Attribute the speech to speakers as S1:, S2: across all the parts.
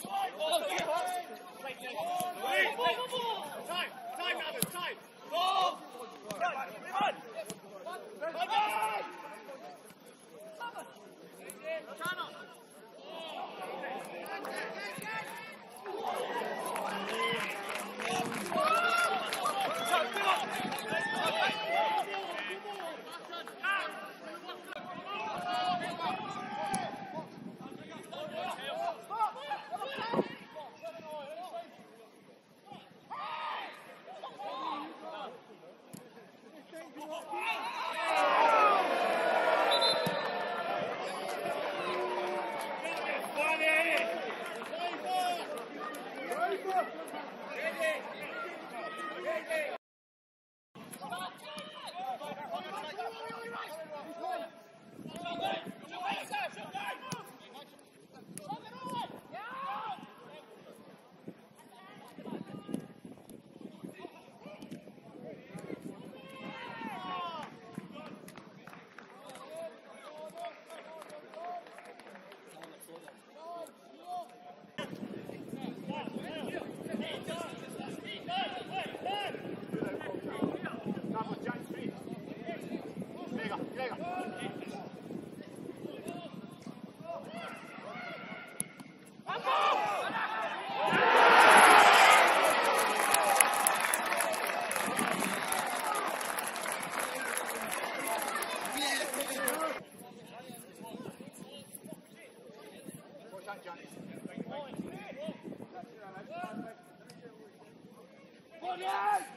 S1: Time, time, time. Channel! Yes!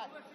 S1: Thank you.